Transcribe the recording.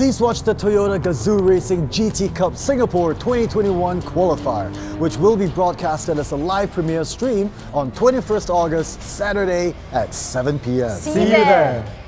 please watch the Toyota Gazoo Racing GT Cup Singapore 2021 qualifier, which will be broadcasted as a live premiere stream on 21st August, Saturday at 7 p.m. See you there.